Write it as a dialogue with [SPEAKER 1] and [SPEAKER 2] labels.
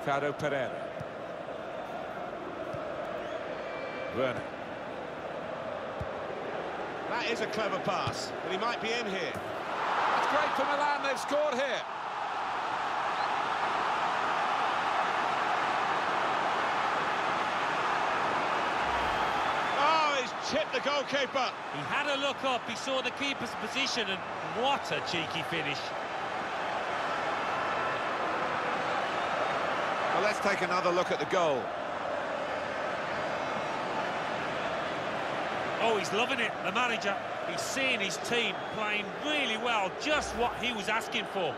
[SPEAKER 1] Ricardo Pereira. Werner.
[SPEAKER 2] That is a clever pass, but he might be in here.
[SPEAKER 1] That's great for Milan, they've scored here.
[SPEAKER 2] Oh, he's chipped the goalkeeper.
[SPEAKER 3] He had a look up, he saw the keeper's position, and what a cheeky finish.
[SPEAKER 1] Let's take another look at the goal.
[SPEAKER 3] Oh, he's loving it, the manager. He's seeing his team playing really well, just what he was asking for.